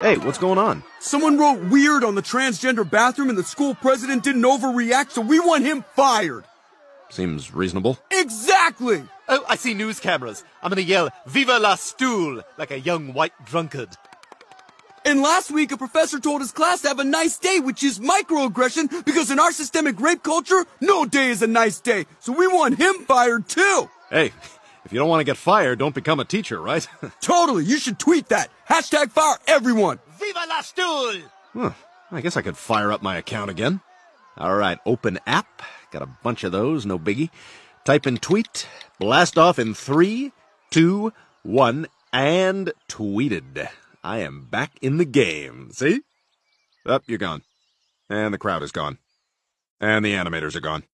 Hey, what's going on? Someone wrote weird on the transgender bathroom and the school president didn't overreact, so we want him fired. Seems reasonable. Exactly! Oh, I see news cameras. I'm gonna yell, Viva la stool, like a young white drunkard. And last week, a professor told his class to have a nice day, which is microaggression, because in our systemic rape culture, no day is a nice day. So we want him fired too. Hey, if you don't want to get fired, don't become a teacher, right? totally. You should tweet that. Hashtag fire everyone. Viva la stool! Huh, I guess I could fire up my account again. All right, open app. Got a bunch of those, no biggie. Type in tweet, blast off in three, two, one, and tweeted. I am back in the game. See? Up, oh, you're gone. And the crowd is gone. And the animators are gone.